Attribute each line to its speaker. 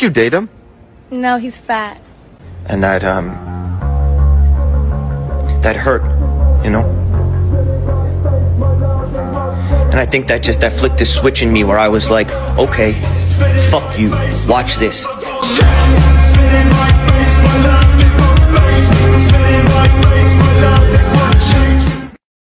Speaker 1: you date him?
Speaker 2: No, he's fat.
Speaker 3: and that um that hurt, you know. And I think that just that flicked the switch in me where I was like, okay, fuck you, watch this.